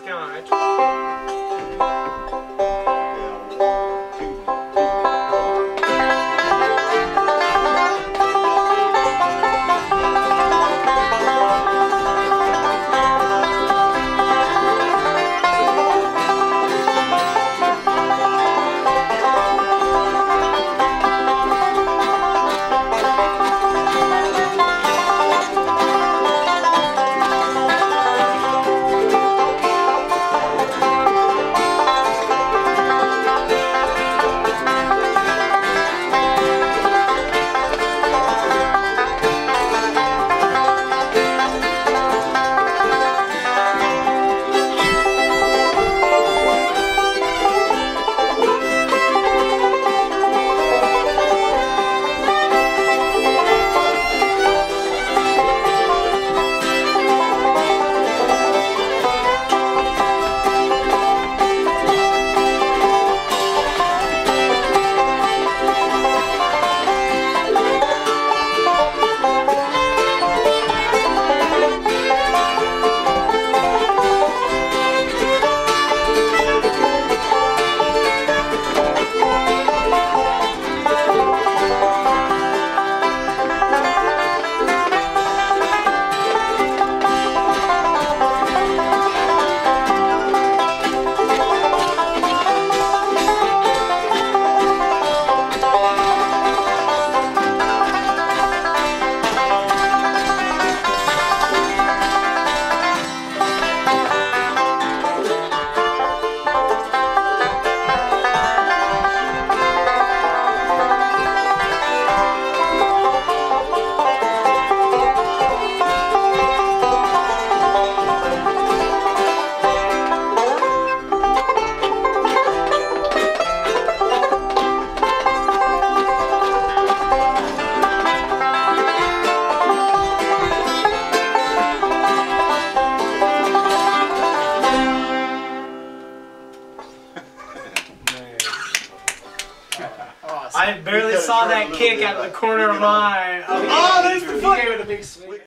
What's the Right? I barely saw that kick out of the corner of my eye. Oh, there's the foot!